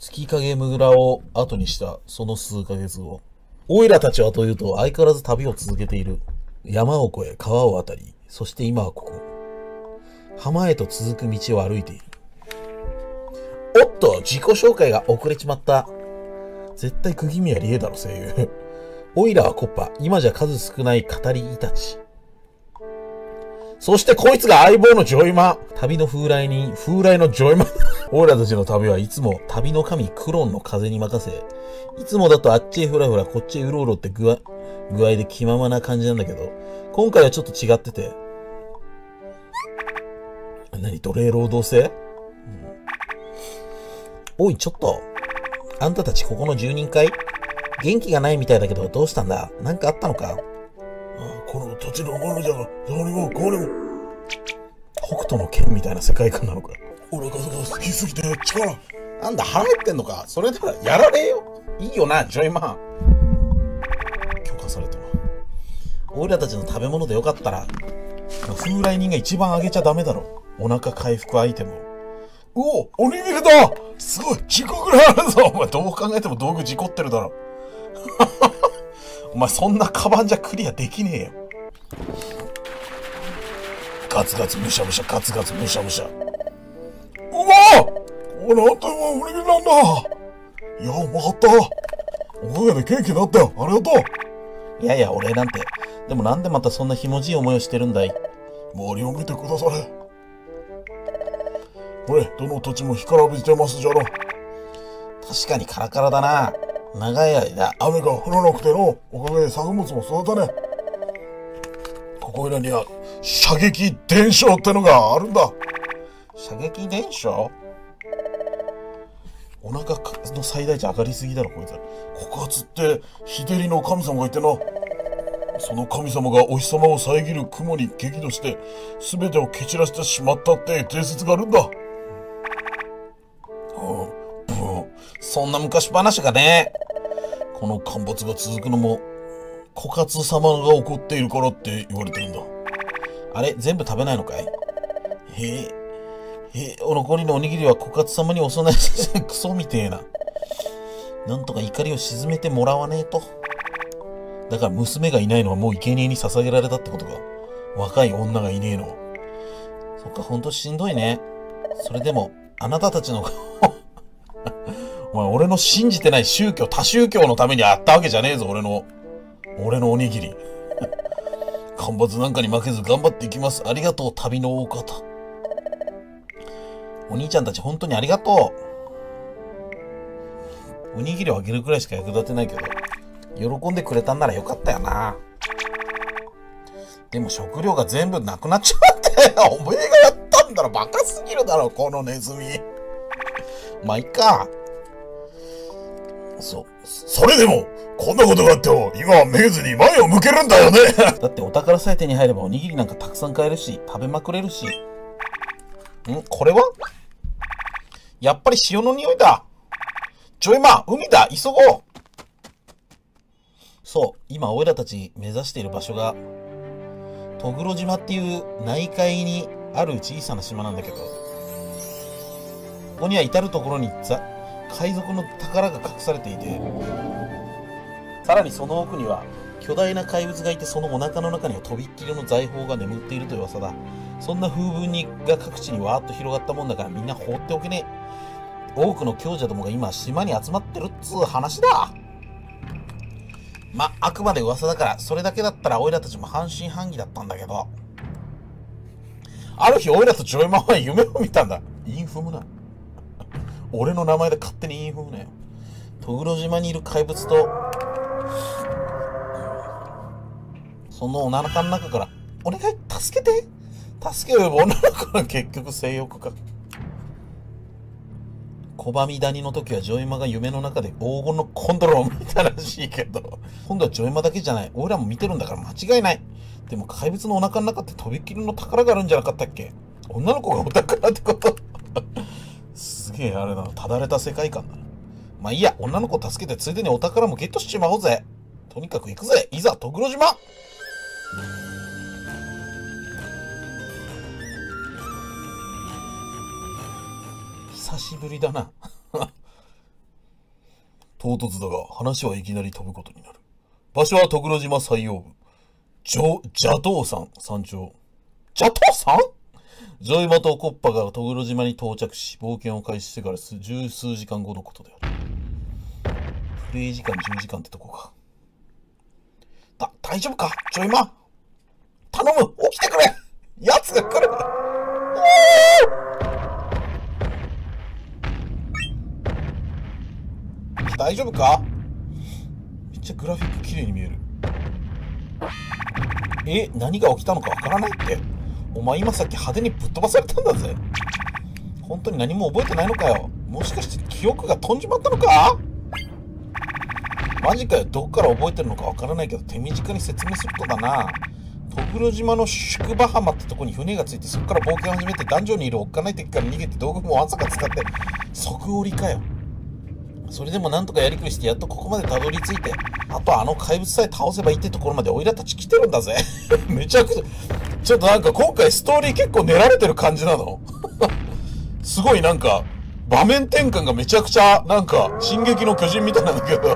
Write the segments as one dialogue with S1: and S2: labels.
S1: 月影村を後にしたその数ヶ月後、オイラたちはというと相変わらず旅を続けている。山を越え川を渡り、そして今はここ。浜へと続く道を歩いている。おっと、自己紹介が遅れちまった。絶対釘宮理恵だろ、声優。オイラはコッパ、今じゃ数少ない語りイタチ。そしてこいつが相棒のジョイマン。旅の風来人、風来のジョイマン。オイラたちの旅はいつも旅の神クロンの風に任せ、いつもだとあっちへふらふらこっちへうろうろって具合具合で気ままな感じなんだけど、今回はちょっと違ってて。何奴隷労働制、うん、おい、ちょっと。あんたたちここの住人かい元気がないみたいだけど、どうしたんだ？なんかあったのか？
S2: この土地のものじゃが、どうにもこうにも。
S1: 北斗の剣みたいな世界観なのか。
S2: お腹が好きすぎて力。
S1: なんだ、腹減ってんのかそれならやられよ。いいよな、ジョイマン。許可されたわ。俺らたちの食べ物でよかったら、風来人が一番あげちゃダメだろ。お腹回復アイテムを。
S2: おお、おにぎりだすごい、事故ぐらいあるぞ
S1: お前どう考えても道具事故ってるだろ。お前そんなカバンじゃクリアできねえよ。
S2: ガツガツむしゃむしゃ、ガツガツむしゃむしゃ。うまっこれあんたはおにぎりなんだいや、うまかったおかげで元気になったよありがと
S1: ういやいや、お礼なんて。でもなんでまたそんなひもじい思いをしてるんだい？
S2: 周りを見てくだされ。これ、どの土地も干からびてますじゃろ。
S1: 確かにカラカラだな。長い間。
S2: 雨が降らなくての、おかげで作物も育たね。ここいらには、射撃伝承ってのがあるんだ。
S1: 射撃伝承？お腹の最大値上がりすぎだろ、こいつ。
S2: 告発って、日照りの神様がいてな。その神様がお日様を遮る雲に激怒して、すべてを蹴散らしてしまったって伝説があるんだ。
S1: うん、うん、そんな昔話がね。
S2: この干ばつが続くのも、枯渇様が起こっているからって言われてるんだ。
S1: あれ、全部食べないのかい？へえ。え、お残りのおにぎりは枯渇様にお供えしてクソみてえな。なんとか怒りを鎮めてもらわねえと。だから娘がいないのはもう生贄に捧げられたってことか。若い女がいねえの。そっか、ほんとしんどいね。それでも、あなたたちのお前、俺の信じてない宗教、他宗教のためにあったわけじゃねえぞ、俺の。俺のおにぎり。干ばつなんかに負けず頑張っていきます。ありがとう、旅の大方。お兄ちゃんたち本当にありがとう。おにぎりをあげるくらいしか役立てないけど、喜んでくれたんならよかったよな。でも食料が全部なくなっちまったよ。お前がやったんだろ。バカすぎるだろ、このネズミ。まあ、いっか。
S2: そ、それでも、こんなことがあっても、今はめげずに前を向けるんだよね。
S1: だってお宝さえ手に入ればおにぎりなんかたくさん買えるし、食べまくれるし。ん？これは？やっぱり潮の匂いだ。ちょいま、海だ。急ごう。そう、今、オイラたち目指している場所が、トグロ島っていう内海にある小さな島なんだけど、ここには至るところにザ海賊の宝が隠されていて、さらにその奥には巨大な怪物がいてそのお腹の中にはとびっきりの財宝が眠っているという噂だ。そんな風文にが各地にわーっと広がったもんだからみんな放っておけねえ。多くの強者どもが今島に集まってるっつう話だ。ま、あくまで噂だから、それだけだったらオイラたちも半信半疑だったんだけど。ある日、オイラとジョイマンは夢を見たんだ。インフムな。俺の名前で勝手にインフムなよ。トグロ島にいる怪物と、そのお腹の中から、お願い、助けて助けを呼ぶ女の子は結局性欲か。拒み谷の時はジョイマが夢の中で黄金のコントロールを見たらしいけど、今度はジョイマだけじゃない。俺らも見てるんだから間違いない。でも怪物のお腹の中ってとびっきりの宝があるんじゃなかったっけ？女の子がお宝ってことげえあれだな。ただれた世界観だな。まあいいや、女の子助けてついでにお宝もゲットしちまおうぜ。とにかく行くぜ。いざ、トグロ島久しぶりだな。
S2: 唐突だが、話はいきなり飛ぶことになる。場所はとぐろ島最奥部。じゃ、蛇頭山山頂。蛇頭山ジョイマとコッパがトグロ島に到着し、冒険を開始してから十数時間後のことである。プレイ時間10時間ってとこか。だ、大丈夫か？ジョイマ頼む起きてくれ奴が来る大丈夫か？めっちゃグラフィック綺麗に見える。え、何が起きたのかわからないって。お前今さっき派手にぶっ飛ばされたんだぜ。本当に何も覚えてないのかよ。もしかして記憶が飛んじまったのか？マジかよ。どっから覚えてるのかわからないけど、手短に説明するとだな。徳黒島の宿場浜ってとこに船がついて、そこから冒険を始めて、男女にいるおっかない敵から逃げて道具もわざか使って、即折りかよ。それでもなんとかやりくりしてやっとここまでたどり着いて、あとあの怪物さえ倒せばいいってところまでオイラたち来てるんだぜ。めちゃくちゃ、ちょっとなんか今回ストーリー結構練られてる感じなの？すごいなんか、場面転換がめちゃくちゃ、なんか、進撃の巨人みたいなんだけど。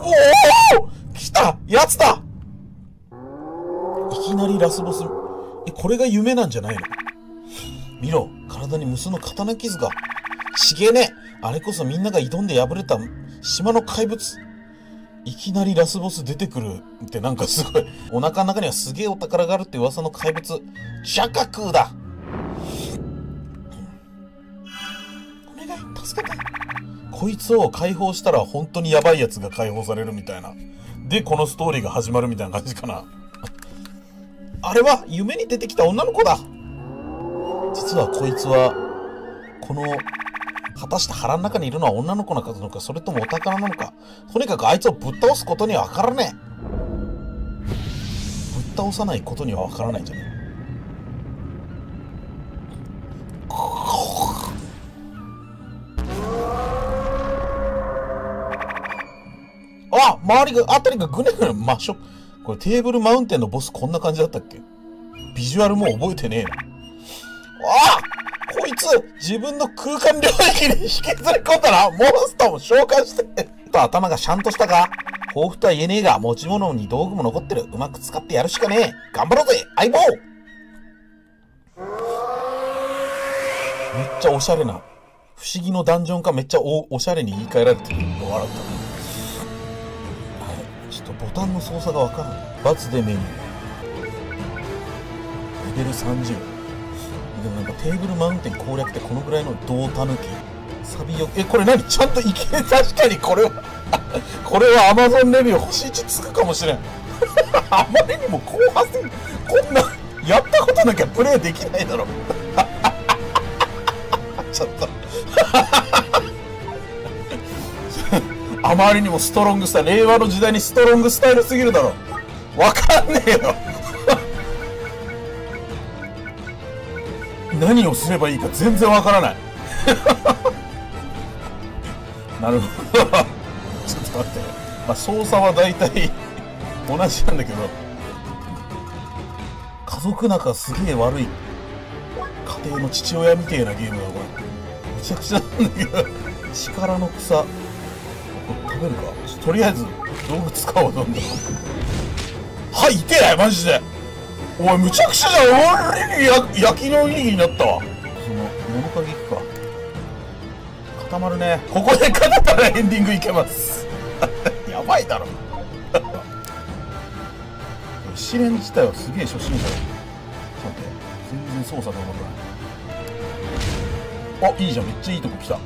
S2: おお来たやつだいきなりラスボス。え、これが夢なんじゃないの？見ろ、体に無数の刀傷が。ちげねあれこそみんなが挑んで敗れた島の怪物。いきなりラスボス出てくるってなんかすごい。お腹の中にはすげえお宝があるって噂の怪物。シャカクーだお願い、助けて。こいつを解放したら本当にやばいやつが解放されるみたいな。で、このストーリーが始まるみたいな感じかな。あれは夢に出てきた女の子だ実はこいつは、この果たして腹の中にいるのは女の子なのか、それともお宝なのか。とにかくあいつをぶっ倒すことにはわからねえ。ぶっ倒さないことにはわからないんじゃねあ周りが、あたりがぐねぐね、ましょ。これテーブルマウンテンのボスこんな感じだったっけ？ビジュアルも覚えてねえな。あいつ、自分の空間領域に引きずり込んだら、モンスターも召喚して。と頭がシャンとしたか豊富とは言えねえが、持ち物に道具も残ってる。うまく使ってやるしかねえ。頑張ろうぜ相棒めっちゃおしゃれな。不思議のダンジョンかめっちゃおおしゃれに言い換えられてる笑った。はい。ちょっとボタンの操作がわからない。×でメニュー。レベル30。でもなんかテーブルマウンテン攻略ってこのぐらいの胴たぬき？サビよえこれ何？ちゃんといけ 確かにこれは これは Amazon レビュー星1つくかもしれん。あまりにも後半戦こんなやったことなきゃプレイできないだろ。ちょっと。あまりにもストロングスタイル令和の時代にストロングスタイルすぎるだろ。わかんねえよ。何をすればいいか全然わからない。なるほど。ちょっと待って。まあ操作は大体同じなんだけど。家族仲すげえ悪い。家庭の父親みたいなゲームだこれ。めちゃくちゃなんだけど。力の草。これ食べるか？とりあえず道具使おうどんどん。はい痛えマジで。おいむちゃくちゃじゃん俺に焼きのおにぎりになったわ。その物陰か固まるね。ここで勝ったらエンディングいけます。やばいだろ。試練自体はすげえ初心者だ。ちょっと待って。全然操作がうまくない。あいいじゃん。めっちゃいいとこ来た。あ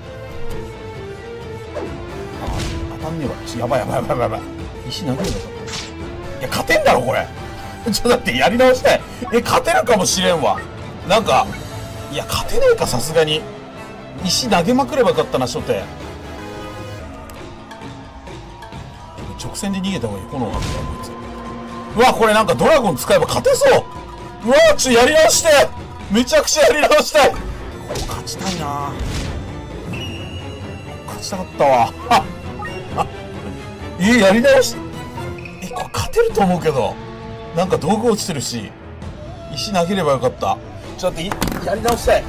S2: 当たんねえわ。やばいやばいやばいやばい。石投げるのか。いや勝てんだろこれ ちょっと待って、やり直したい。え、勝てるかもしれんわ。なんか、いや、勝てないか、さすがに。石投げまくればよかったな、初手。直線で逃げた方がいい。炎があったこいつ。うわ、これなんかドラゴン使えば勝てそううわ、ちょ、やり直してめちゃくちゃやり直したいここ勝ちたいな勝ちたかったわ。あ、あ、え、やり直し、え、これ勝てると思うけど。なんか道具落ちてるし、石投げればよかった。ちょっと待って、やり直したい。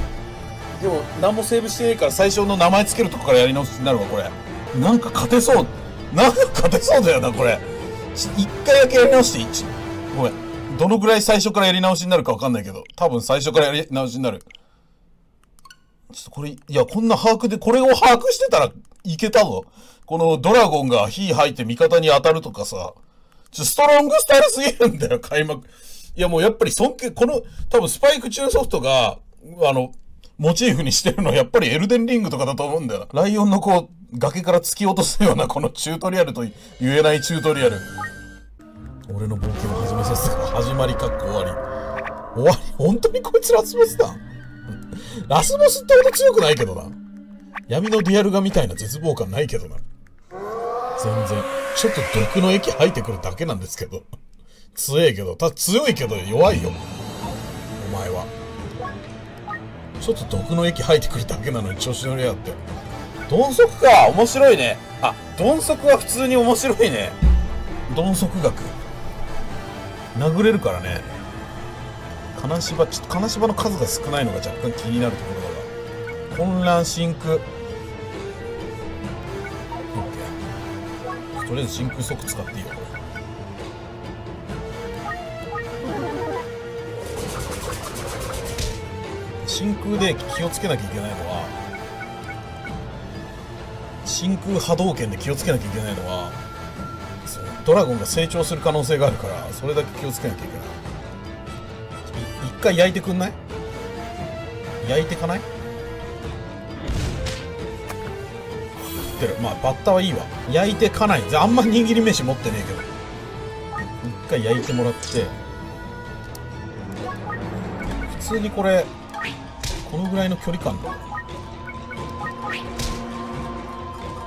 S2: でも、何もセーブしてねえから最初の名前つけるとこからやり直しになるわ、これ。
S1: なんか勝てそう。なんか勝てそうだよな、これ。ち一回だけやり直していいちごめん。どのぐらい最初からやり直しになるかわかんないけど。多分最初からやり直しになる。ちょっとこれ、いや、こんな把握で、これを把握してたらいけたぞ。このドラゴンが火吐いて味方に当たるとかさ。ストロングスタイルすぎるんだよ、開幕。いや、もうやっぱり尊敬、この、多分スパイク中ソフトが、あの、モチーフにしてるのはやっぱりエルデンリングとかだと思うんだよ。ライオンのこう、崖から突き落とすようなこのチュートリアルと言えないチュートリアル。俺の冒険を始めさせた始まりかっこ終わり。終わり本当にこいつラスボスだラスボスってほど強くないけどな。闇のディアルガみたいな絶望感ないけどな。全然。ちょっと毒の液吐いてくるだけなんですけど。強えけど、た強いけど弱いよ。お前は。ちょっと毒の液吐いてくるだけなのに調子乗りやがって。鈍足か面白いね。あ、鈍足は普通に面白いね。鈍足学。殴れるからね。金芝、ちょっと金芝の数が少ないのが若干気になるところだが。混乱真空。とりあえず真空速使っていいよ。真空で気をつけなきゃいけないのは真空波動拳で気をつけなきゃいけないのはそうドラゴンが成長する可能性があるからそれだけ気をつけなきゃいけない一回焼いてくんない？焼いてかない？ってる。まあバッタはいいわ。焼いてかない。あんま握り飯持ってねえけど。一回焼いてもらって。普通にこれこのぐらいの距離感だ。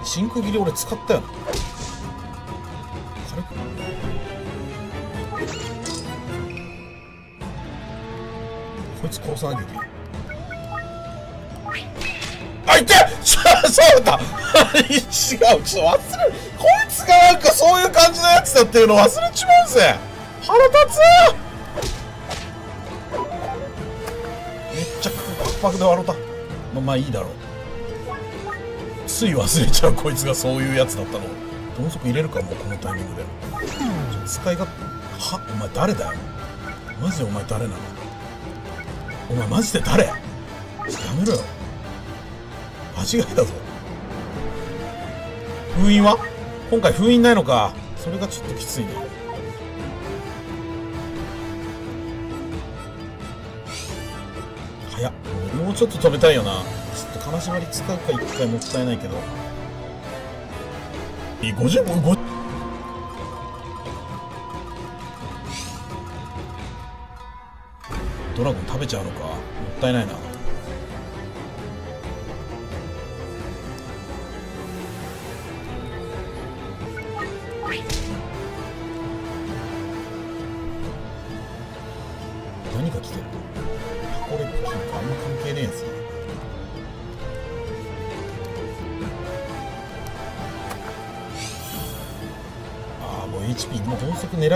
S1: 真空切り俺使ったよ。軽く。こいつ殺さなきゃいけない。あ、いて そうだ。違う、ちょっと忘れ、こいつがなんかそういう感じのやつだっていうの忘れちまうぜ。腹立つ。めっちゃパクパクで笑った。まあまあいいだろう。つい忘れちゃうこいつがそういうやつだったの。鈍足入れるかもうこのタイミングで。使いがはお前誰だよ。マジでお前誰なの。お前マジで誰。やめろよ。間違いだぞ。封印は？今回封印ないのか。それがちょっときついね。早っ。もうちょっと止めたいよな。ちょっと金縛り使うか一回もったいないけど。いい50分5ドラゴン食べちゃうのか？もったいないな。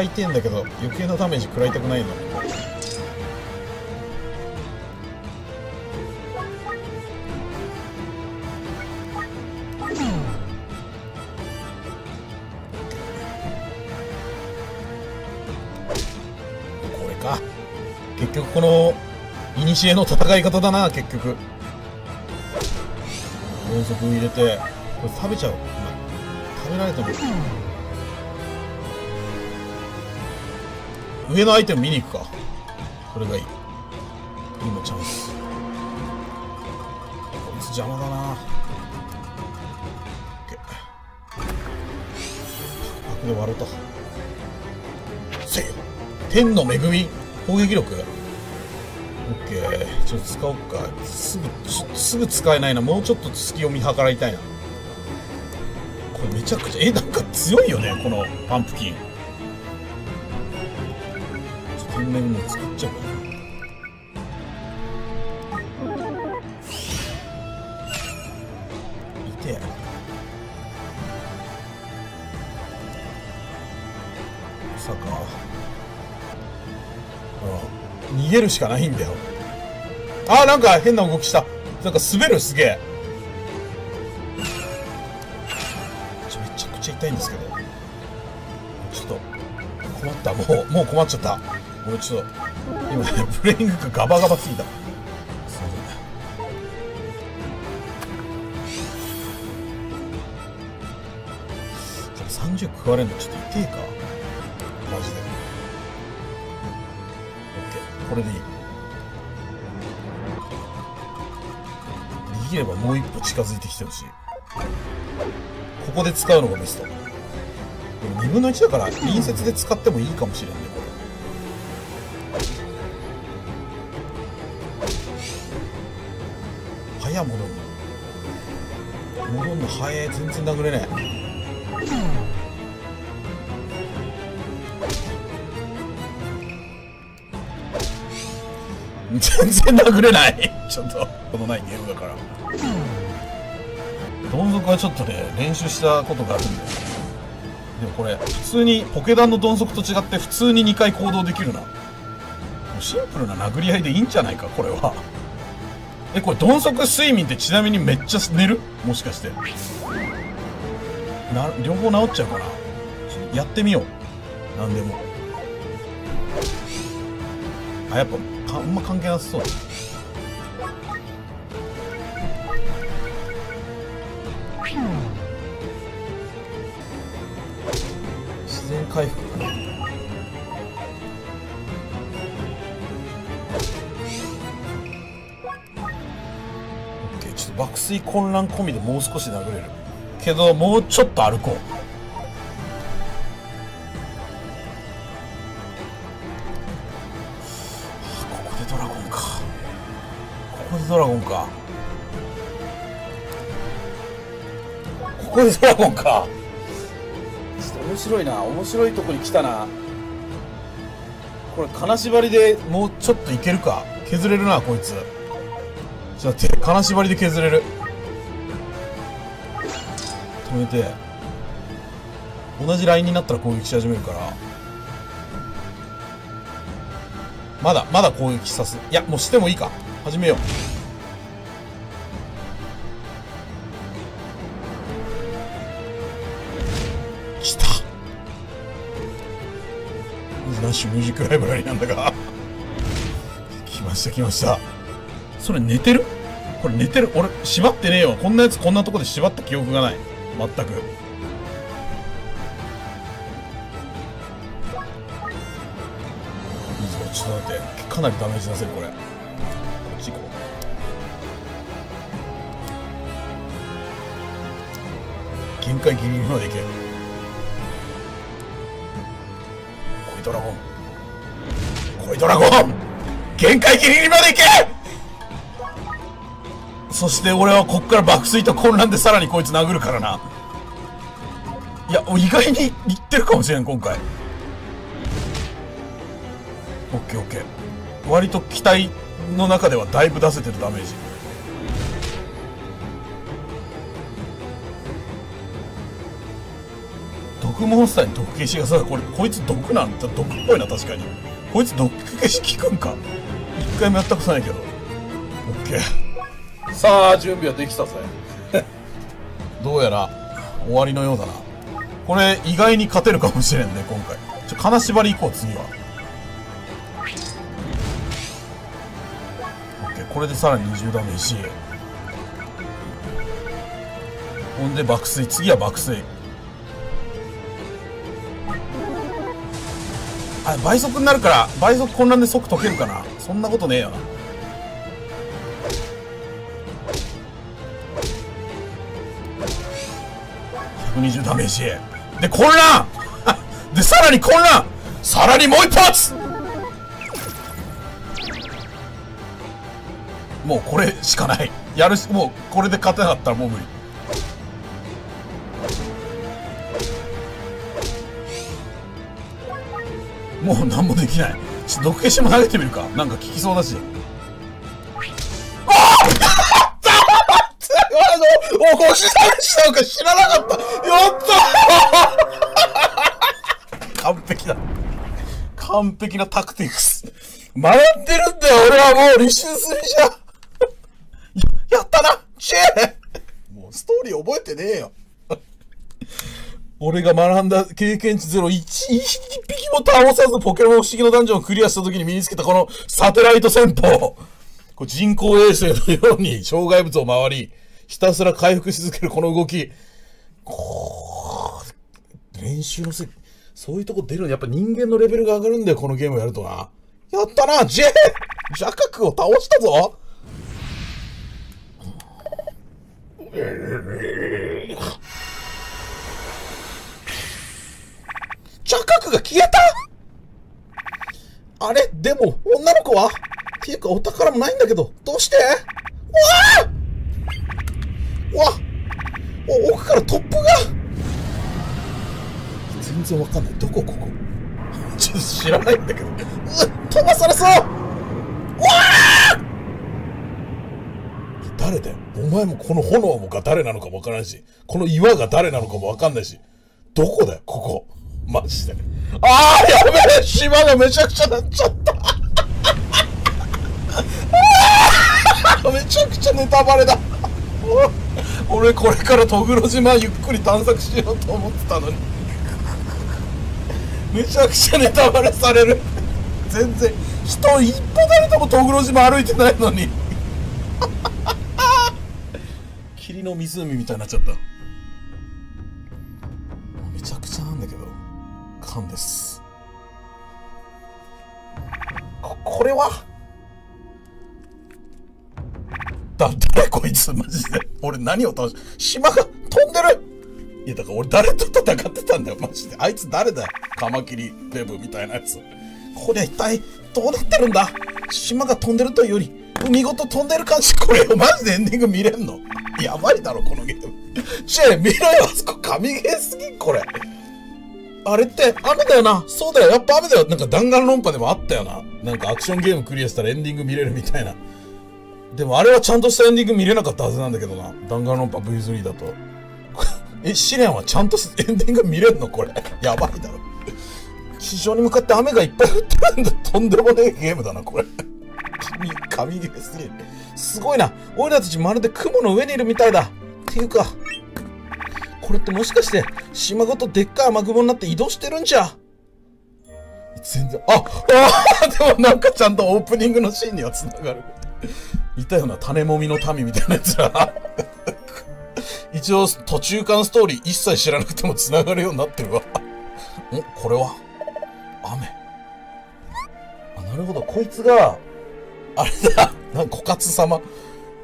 S1: 鈍足狙いてんだけど余計なダメージ食らいたくないの。これか。結局この古の戦い方だな結局。鈍足入れてこれ食べちゃう、食べられても上のアイテム見に行くか。それがいい。今チャンス。こいつ邪魔だな。OK パクで割れたせい。天の恵み。攻撃力。OK ちょっと使おうか。すぐすぐ使えないな。もうちょっと隙を見計らいたいな。これめちゃくちゃえなんか強いよね。このパンプキン。ちょっと天然の使っちゃうかな痛えまさかうん逃げるしかないんだよあーなんか変な動きしたなんか滑るすげえめちゃくちゃ痛いんですけどちょっと困ったもうもう困っちゃった俺ちょっと今ね プレイングがガバガバすぎた。すいません。30食われんのちょっと痛えか？マジで。OK これでいい。できればもう一歩近づいてきてほしい。ここで使うのがベスト。でも2分の1だから隣接で使ってもいいかもしれんねこれ。早戻る。の戻るの早え全然殴れねえ。全然殴れない。ちょっとこのないゲームだから。どん底はちょっとね練習したことがあるんだよでもこれ普通にポケダンのどん底と違って普通に2回行動できるな。シンプルな殴り合いでいいんじゃないかこれは。えこれ鈍足睡眠ってちなみにめっちゃ寝る？もしかして。な両方治っちゃうかな。やってみよう。何でも。あやっぱかあんま関係なさそう。爆睡混乱込みでもう少し殴れる。けどもうちょっと歩こう。ここでドラゴンか。ここでドラゴンか。ここでドラゴンか。ちょっと面白いな。面白いとこに来たな。これ金縛りでもうちょっといけるか。削れるなこいつ。ちょっと待って金縛りで削れる。止めて。同じラインになったら攻撃し始めるから。まだまだ攻撃さす。いやもうしてもいいか。始めよう。来た。ナッシュミュージックライブラリーなんだが。来ました来ました。それ寝てる？これ寝てる？俺縛ってねえよ。こんなやつこんなとこで縛った記憶がない。全く。いいぞちょっと待って。かなりダメージ出せるこれ。こっち行こう。限界ギリギリまでいけ。来いドラゴン。来いドラゴン！限界ギリギリまでいけ！そして俺はこっから爆睡と混乱でさらにこいつ殴るからな。いや、意外にいってるかもしれん、今回。オッケーオッケー。割と機体の中ではだいぶ出せてるダメージ。毒モンスターに毒消しがさ、これ、こいつ毒なんだ。毒っぽいな、確かに。こいつ毒消し効くんか一回もやったことないけど。オッケー。さあ準備はできたぜ。どうやら終わりのようだな。これ意外に勝てるかもしれんね今回。ちょ金縛り行こう次は。オッケーこれでさらに20ダメージほんで爆睡。次は爆睡。あ倍速になるから倍速混乱で即解けるかな。そんなことねえよな。120ダメージ。で混乱。でさらに混乱。さらにもう一発。もうこれしかない。やるしもうこれで勝てなかったらもう無理。もう何もできない。ちょっと毒消しも投げてみるか。なんか効きそうだし。お星さんしたのか知らなかったやった完璧だ。完璧なタクティクス。学んでるんだよ俺はもう履修するじゃんや やったなチェーもうストーリー覚えてねえよ。
S2: 俺が学んだ経験値ゼロ、一一匹も倒さずポケモン不思議のダンジョンをクリアした時に身につけたこのサテライト戦法。これ人工衛星のように障害物を回り、ひたすら回復し続けるこの動き。こう練習のせい、そういうとこ出るのやっぱ人間のレベルが上がるんだよ、このゲームやるとな。やったな、ジェジャカクを倒したぞ！ジャカクが消えた！あれ？でも、女の子は？っていうか、お宝もないんだけど、どうして？わあわお、奥から突風が？全然わかんない。どこここ？ちょっと知らないんだけど。う飛ばされそう！わあ誰だよ？お前もこの炎もが誰なのかもわからないし、この岩が誰なのかもわかんないし、どこだよ、ここ。マジで。ああやべえ！島がめちゃくちゃなっちゃった。めちゃくちゃネタバレだ。俺これからトグロ島ゆっくり探索しようと思ってたのに。めちゃくちゃネタバレされる。全然。人一歩たりともトグロ島歩いてないのに。霧の湖みたいになっちゃった。めちゃくちゃなんだけど。缶です。ここれは？だ、誰こいつ？マジで。俺何を倒し、島が飛んでる！いや、だから俺誰と戦ってたんだよ、マジで。あいつ誰だよ。カマキリデブみたいなやつ。これ一体どうなってるんだ？島が飛んでるというより、見事飛んでる感じ。これマジでエンディング見れんの？やばいだろ、このゲーム。チェ、見ろよ、あそこ神ゲーすぎこれ。あれって雨だよな。そうだよ。やっぱ雨だよ。なんか弾丸論破でもあったよな。なんかアクションゲームクリアしたらエンディング見れるみたいな。でもあれはちゃんとしたエンディング見れなかったはずなんだけどな。弾丸論破 V3 だと。え、試練はちゃんとエンディング見れんのこれ？やばいだろ。地上に向かって雨がいっぱい降ってるんだ。とんでもねえゲームだな、これ。神、神ゲーすぎる。すごいな。俺たちまるで雲の上にいるみたいだ。っていうか、これってもしかして、島ごとでっかい雨雲になって移動してるんじゃ？全然、あ、あでもなんかちゃんとオープニングのシーンには繋がる。いたような、種もみの民みたいなやつら。一応、途中間ストーリー一切知らなくても繋がるようになってるわ。んこれは？雨。あ、なるほど。こいつが、あれだ。なんか、枯渇様。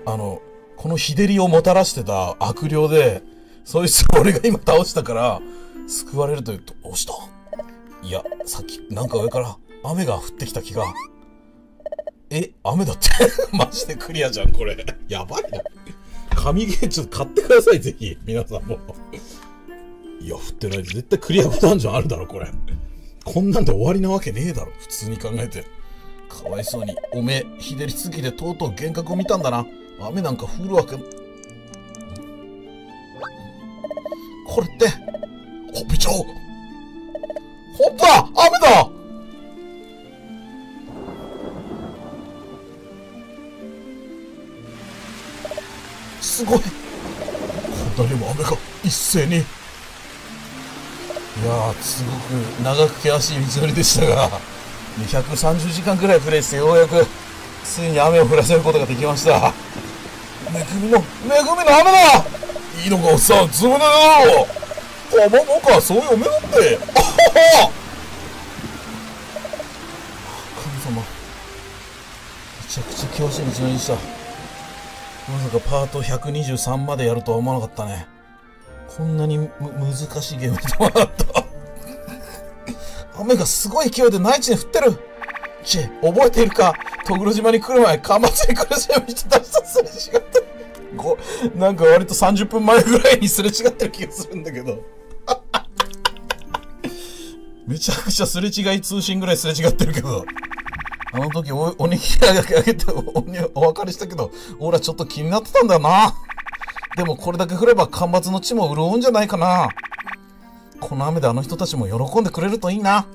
S2: あの、この日照りをもたらしてた悪霊で、そいつ俺が今倒したから、救われるというと、どうしたいや、さっき、なんか上から雨が降ってきた気が。え、雨だってマジでクリアじゃん、これ。やばいな。神ゲーちょっと買ってください、ぜひ。皆さんも。いや、降ってない。絶対クリアボタンじゃあるだろ、これ。こんなんで終わりなわけねえだろ、普通に考えて。かわいそうに、おめえ、日照りすぎてとうとう幻覚を見たんだな。雨なんか降るわけ。これって、ほっぺちゃおう。ほんとだ雨だすごい。こんなにも雨が一斉に。いやすごく長く険しい道のりでしたが230時間くらいプレイしてようやくついに雨を降らせることができました。恵みの恵みの雨だ。いいのかおっさん。つぶねだろあま僕はそういうお目だって。あはは。神様。めちゃくちゃ険しい道のりでした。まさかパート123までやるとは思わなかったね。こんなにむ難しいゲームとなった。雨がすごい勢いで内地に降ってる。チェ、覚えているか？トグロ島に来る前、貨物に苦しむ人たちとすれ違ってる。ご、なんか割と30分前ぐらいにすれ違ってる気がするんだけど。めちゃくちゃすれ違い通信ぐらいすれ違ってるけど。あの時お、おにぎりあげて おにお別れしたけど、俺はちょっと気になってたんだよな。でもこれだけ降れば干ばつの地も潤うんじゃないかな。この雨であの人たちも喜んでくれるといいな。ん？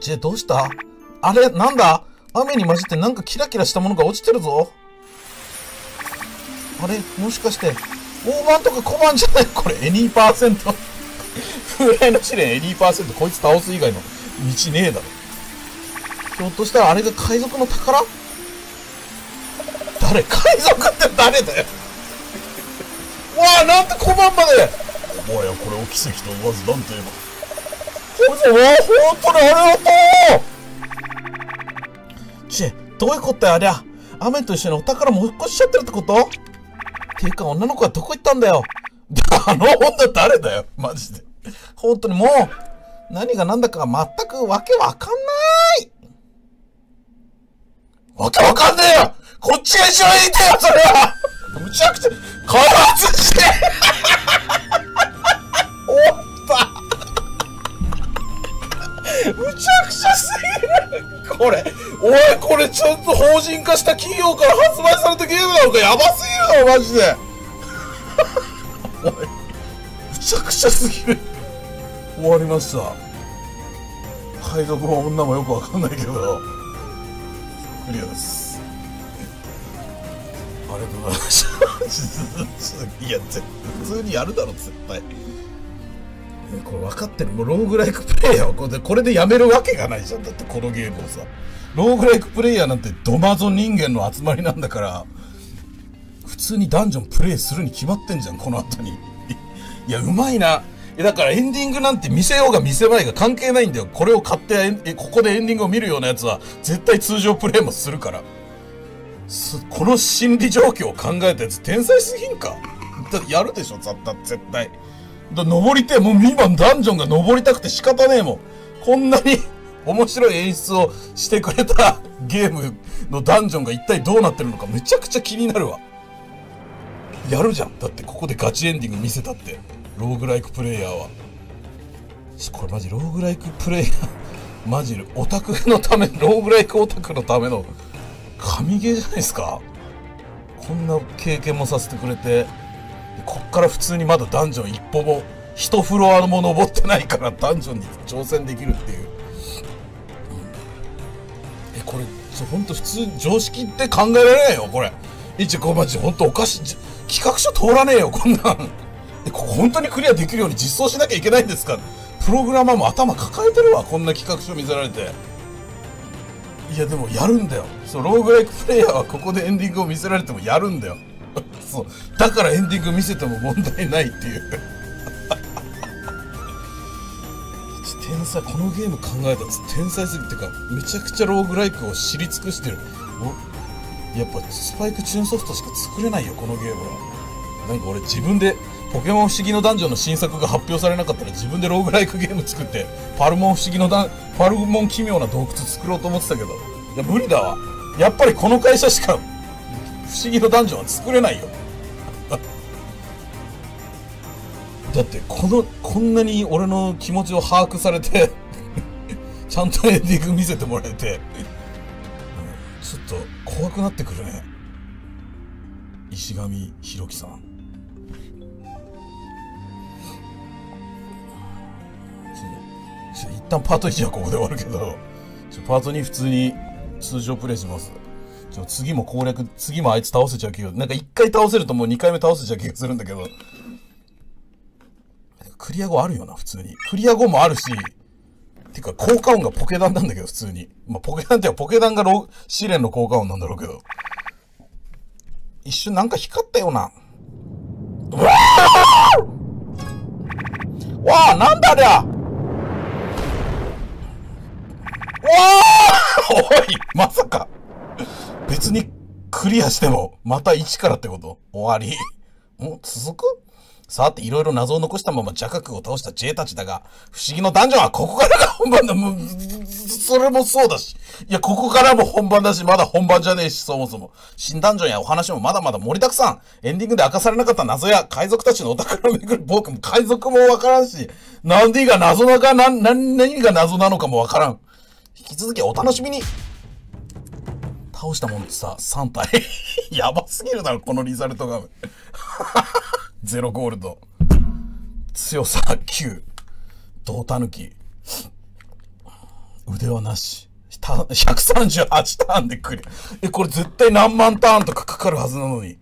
S2: ジェ、どうした？あれ？なんだ？雨に混じってなんかキラキラしたものが落ちてるぞ。あれ？もしかして、
S1: 大判とか小判じゃない？これ、エニーパーセント。風来の試練エニーパーセント、こいつ倒す以外の道ねえだろ。ひょっとしたらあれが海賊の宝？誰？海賊って誰だよ？わあなんて小判まで！
S2: お前やこれを奇跡と言わずなんと言えば。
S1: ほんと、わあ、ほんとにありがとう！ちえ、どういうことやありゃ？雨と一緒にお宝も引っ越しちゃってるってこと？ていうか女の子はどこ行ったんだよ？あの女誰だよ？マジで。本当にもう、何が何だか全くわけわかんない！わけわかんねえよ。こっちが一番言いたいよ、それは。むちゃくちゃ、開発して。おったむちゃくちゃすぎる。これ、おい、これちょっと法人化した企業から発売されたゲームなのかやばすぎるだろ、マジで。おい、むちゃくちゃすぎる。終わりました。海賊も女もよくわかんないけど、クリアです。ありがとうございました。いや、普通にやるだろ、絶対。これ分かってる。もうローグライクプレイヤーはこれで、これでやめるわけがないじゃん。だってこのゲームをさ。ローグライクプレイヤーなんてドマゾ人間の集まりなんだから、普通にダンジョンプレイするに決まってんじゃん、この後に。いや、うまいな。え、だからエンディングなんて見せようが見せまいが関係ないんだよ。これを買って、えここでエンディングを見るようなやつは、絶対通常プレイもするから。この心理状況を考えたやつ天才すぎんか？だやるでしょ、ざった絶対。だ登りて、もう今ダンジョンが登りたくて仕方ねえもん。こんなに面白い演出をしてくれたゲームのダンジョンが一体どうなってるのかめちゃくちゃ気になるわ。やるじゃん。だってここでガチエンディング見せたって。ローグライクプレイヤーは。これマジローグライクプレイヤー、マジオタクのため、ローグライクオタクのための神ゲーじゃないですかこんな経験もさせてくれて、こっから普通にまだダンジョン一歩も、一フロアも登ってないからダンジョンに挑戦できるっていう。え、これ、ちょ、ほんと普通、常識って考えられないよ、これ。一これマジほんとおかしい。企画書通らねえよ、こんなん。本当にクリアできるように実装しなきゃいけないんですか？プログラマーも頭抱えてるわ、こんな企画書見せられて。いや、でもやるんだよ。そう、ローグライクプレイヤーはここでエンディングを見せられてもやるんだよ。そう。だからエンディング見せても問題ないっていう。天才、このゲーム考えたやつ天才すぎてか、めちゃくちゃローグライクを知り尽くしてる。おやっぱスパイクチューンソフトしか作れないよ、このゲームは。なんか俺自分で、ポケモン不思議のダンジョンの新作が発表されなかったら自分でローグライクゲーム作って、パルモン不思議のダン、パルモン奇妙な洞窟作ろうと思ってたけど、いや無理だわ。やっぱりこの会社しか、不思議のダンジョンは作れないよ。だって、この、こんなに俺の気持ちを把握されて、ちゃんとエンディング見せてもらえて、ちょっと怖くなってくるね。石上弘樹さん。一旦パート1はここで終わるけど、パート2普通に通常プレイします。ちょ次も攻略、次もあいつ倒せちゃう気が、なんか1回倒せるともう2回目倒せちゃう気がするんだけど、クリア後あるよな、普通に。クリア後もあるし、てか、効果音がポケダンなんだけど、普通に。まあ、ポケダンっていうか、ポケダンがロ試練の効果音なんだろうけど。一瞬なんか光ったよな。うわーわあなんだありゃ おいまさか別にクリアしても、また一からってこと？終わり。ん続く？さて、いろいろ謎を残したまま邪覚を倒した J たちだが、不思議のダンジョンはここからが本番だ。もう、それもそうだし。いや、ここからも本番だし、まだ本番じゃねえし、そもそも。新ダンジョンやお話もまだまだ盛りだくさん。エンディングで明かされなかった謎や海賊たちのお宝をめぐる僕も海賊もわからんし、何が謎なか、な、な、何が謎なのかもわからん。引き続きお楽しみに。倒したもんってさ、3体。やばすぎるだろ、このリザルトガム。ゼロゴールド。強さ9。胴たぬき。腕はなし。138ターンでクリア。え、これ絶対何万ターンとかかかるはずなのに。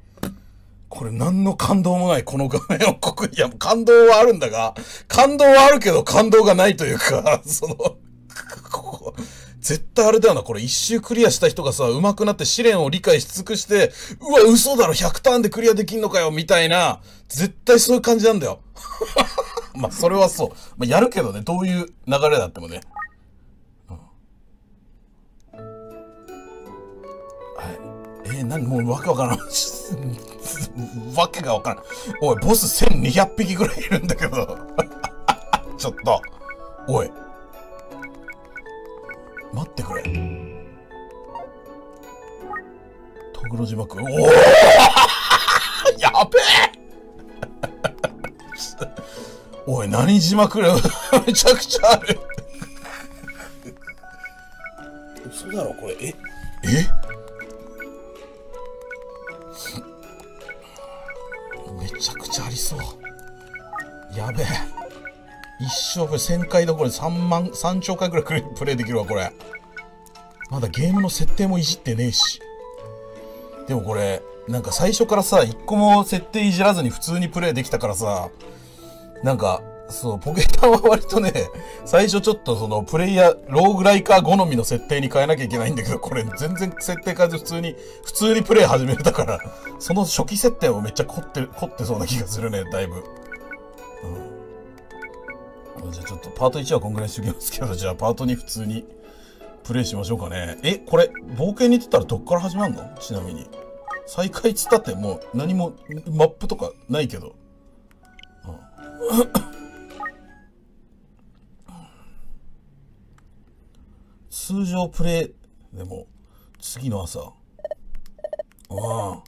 S2: これ何の感動もない、この画面をここ、いや、感動はあるんだが、感動はあるけど感動がないというか、その、ここ、絶対あれだよな、これ一周クリアした人がさ、上手くなって試練を理解し尽くして、うわ、嘘だろ、100ターンでクリアできんのかよ、みたいな、絶対そういう感じなんだよ。まあ、それはそう。まあ、やるけどね、どういう流れだってもね。はい。えー、何？もうわけわからん。わけがわからん。おい、ボス1200匹ぐらいいるんだけど。ちょっと。おい。待ってくれ。トグロ島くん。おお やべえ おい、何島くんめちゃくちゃある。嘘だろ、これ。え？え？めちゃくちゃありそう。やべえ。一生分1000回どころで3万、3兆回ぐらいプレイできるわ、これ。まだゲームの設定もいじってねえし。でもこれ、なんか最初からさ、一個も設定いじらずに普通にプレイできたからさ、なんか、そう、ポケタンは割とね、最初ちょっとその、プレイヤー、ローグライカー好みの設定に変えなきゃいけないんだけど、これ全然設定変えず普通に、普通にプレイ始めれたから、その初期設定もめっちゃ凝ってる、凝ってそうな気がするね、だいぶ。じゃあちょっとパート1はこんぐらいにしときますけど、じゃあパート2普通にプレイしましょうかね。え、これ、冒険に行ってたらどっから始まるの？ちなみに。再開っつったってもう何もマップとかないけど。通常プレイでも次の朝。うん。うわ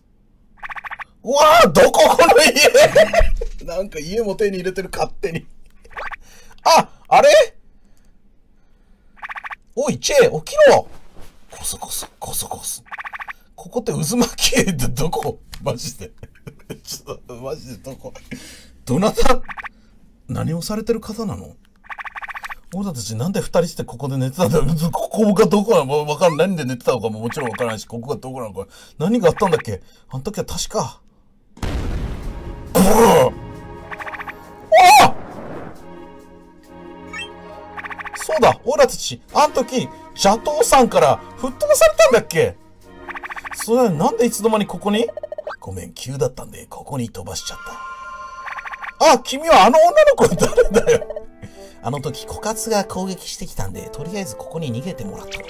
S2: あどここの家？なんか家も手に入れてる勝手に。ああれ？おい、チェ起きろこそこそ、こそこそ。ここって渦巻きってどこ？マジで。ちょっと、マジでどこ？どなた？何をされてる方なの？俺たちなんで二人してここで寝てたんだよ。ここがどこなの？わかんない。何で寝てたのかももちろんわからないし、ここがどこなのか。何があったんだっけ？あの時は確か。そうだ、俺たち、あの時、邪道さんから吹っ飛ばされたんだっけ？それなんでいつの間にここに？ごめん、急だったんで、ここに飛ばしちゃった。あ、君はあの女の子に誰だよ？あの時、枯渇が攻撃してきたんで、とりあえずここに逃げてもらった。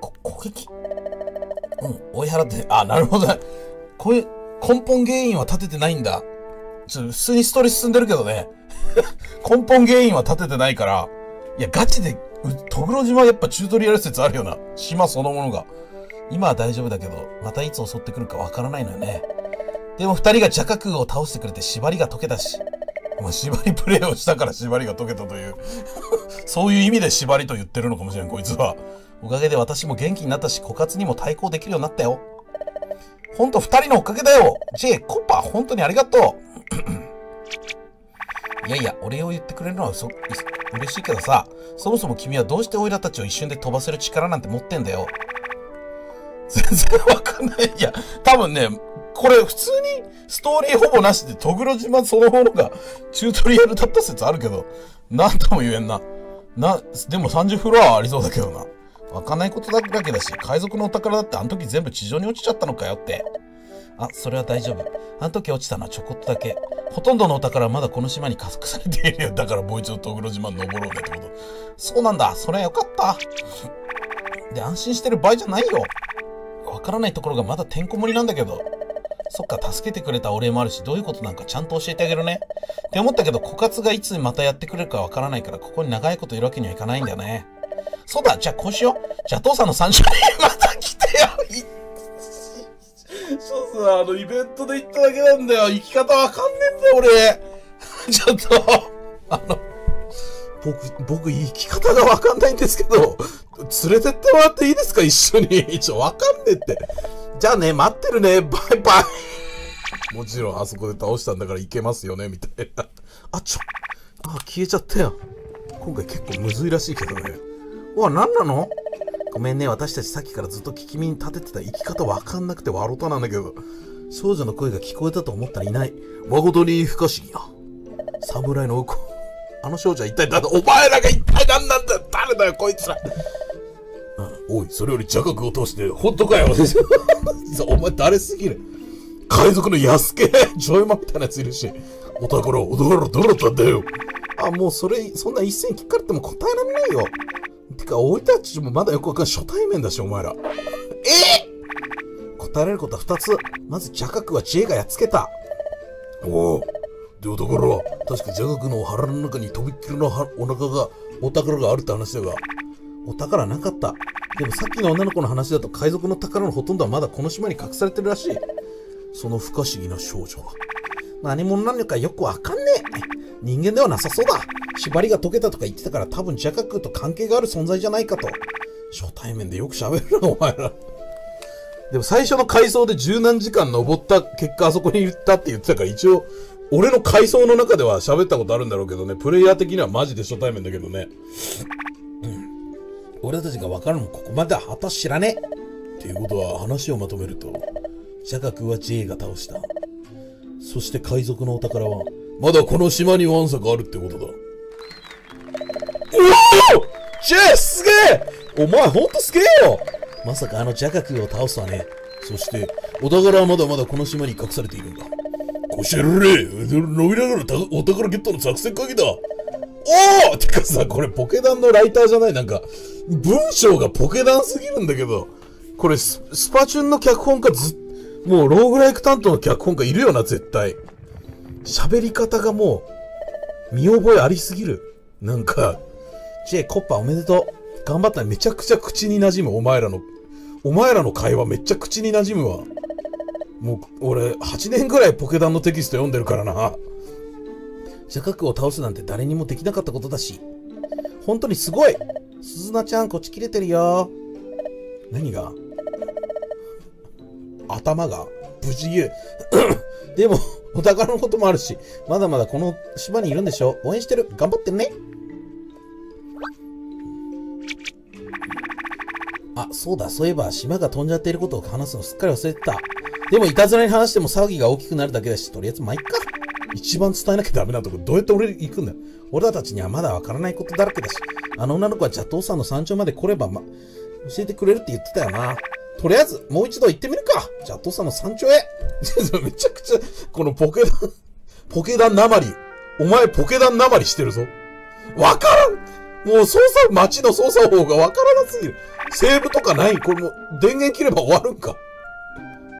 S2: こ、攻撃？うん、追い払って、あ、なるほど。こういう根本原因は立ててないんだ。ちょ、普通にストーリー進んでるけどね。根本原因は立ててないから、いや、ガチで、うトグロ島やっぱチュートリアル説あるよな。島そのものが。今は大丈夫だけど、またいつ襲ってくるかわからないのよね。でも二人が邪覚を倒してくれて縛りが解けたし。まあ、縛りプレイをしたから縛りが解けたという。そういう意味で縛りと言ってるのかもしれん、こいつは。おかげで私も元気になったし、枯渇にも対抗できるようになったよ。ほんと二人のおかげだよ。J、コッパ、本当にありがとう。いやいや、お礼を言ってくれるのはそ嬉しいけどさ、そもそも君はどうしてオイラたちを一瞬で飛ばせる力なんて持ってんだよ。全然わかんない。いや、多分ね、これ普通にストーリーほぼなしで、トグロ島そのものがチュートリアルだった説あるけど、なんとも言えんな。な、でも30フロアありそうだけどな。わかんないことだけだし、海賊のお宝だってあの時全部地上に落ちちゃったのかよって。あ、それは大丈夫。あの時落ちたのはちょこっとだけ。ほとんどのお宝はまだこの島に隠されているよ。だからもう一度トグロ島登ろうねってこと。そうなんだ。それはよかった。で、安心してる場合じゃないよ。わからないところがまだてんこ盛りなんだけど。そっか、助けてくれたお礼もあるし、どういうことなんかちゃんと教えてあげるね。って思ったけど、枯渇がいつまたやってくれるかわからないから、ここに長いこといるわけにはいかないんだよね。そうだ、じゃあこうしよう。じゃあ父さんの30人またあの、イベントで行っただけなんだよ。生き方わかんねえんだよ、俺。ちょっと、あの、僕、僕、生き方がわかんないんですけど、連れてってもらっていいですか一緒に。ちょ、わかんねえって。じゃあね、待ってるね。バイバイ。もちろん、あそこで倒したんだから行けますよね、みたいな。あ、ちょ、あ、消えちゃったよ。今回結構むずいらしいけどね。うわ、なんなのごめんね、私たちさっきからずっと聞き耳に立ててた生き方わかんなくて笑ったなんだけど。
S1: 少女の声が聞こえたと思ったらいない。
S2: 誠に不可思議な。侍の子。あの少女は一体誰だ？お前らが一体何なんだ？誰だよ、こいつら。おい、それより邪覚を通して、本当かよ。お前誰すぎる？海賊の安家、ジョイマンみたいなやついるし。お宝、お宝、どうだったんだよ。
S1: あ、もうそれ、そんな一斉に聞かれても答えられないよ。てか、俺たちもまだよくわかんない。初対面だし、お前ら。え答えられることは二つ。まず、邪覚は知恵がやっつけた。
S2: おお。で、お宝は、確か邪覚の腹の中にとびっきりのお腹が、お宝があるって話だが。
S1: お宝なかった。でもさっきの女の子の話だと海賊の宝のほとんどはまだこの島に隠されてるらしい。
S2: その不可思議な少女は。
S1: 何者なのかよくわかんねえ。人間ではなさそうだ。縛りが解けたとか言ってたから多分邪覚と関係がある存在じゃないかと。
S2: 初対面でよく喋るな、お前ら。でも最初の階層で十何時間登った結果あそこに行ったって言ってたから一応、俺の階層の中では喋ったことあるんだろうけどね、プレイヤー的にはマジで初対面だけどね。
S1: うん。俺たちが分かるのもここまでは果たし知らね
S2: え。っていうことは話をまとめると、
S1: 邪覚は J が倒した。そして海賊のお宝は、
S2: まだこの島にわんさかあるってことだ。おお
S1: !J すげえお前ほんとすげえよまさかあの邪覚を倒すわね。
S2: そして、お宝はまだまだこの島に隠されているんだ。こしゃれ伸びながらお宝ゲットの作戦会議だおおてかさ、これポケダンのライター!じゃないなんか、文章がポケダンすぎるんだけど、これススパチュンの脚本家ずもうロー!グライク担当の脚本家いるよな、絶対。喋り方がもう、見覚えありすぎる。なんか、
S1: ジェイ、コッパおめでとう。頑張った
S2: めちゃくちゃ口に馴染む、お前らの。お前らの会話めっちゃ口に馴染むわ。もう、俺、8年ぐらいポケダンのテキスト読んでるからな。
S1: 邪覚を倒すなんて誰にもできなかったことだし。本当にすごい鈴菜ちゃん、こっち切れてるよ。
S2: 何が？頭が無事言う。
S1: でも、お宝のこともあるし、まだまだこの島にいるんでしょ応援してる。頑張ってね。あ、そうだ。そういえば、島が飛んじゃっていることを話すのすっかり忘れてた。でも、いたずらに話しても騒ぎが大きくなるだけだし、とりあえず、ま、いっか。
S2: 一番伝えなきゃダメなとこ、どうやって俺行くんだ？よ。
S1: 俺たちにはまだわからないことだらけだし、あの女の子は邪頭山の山頂まで来れば、ま、教えてくれるって言ってたよな。とりあえず、もう一度行ってみるか。邪頭山の山頂へ。
S2: めちゃくちゃ、このポケダン、ポケダンなまり。お前ポケダンなまりしてるぞ。わからんもう操作、街の操作方法がわからなすぎる。セーブとかない？これも電源切れば終わるんか。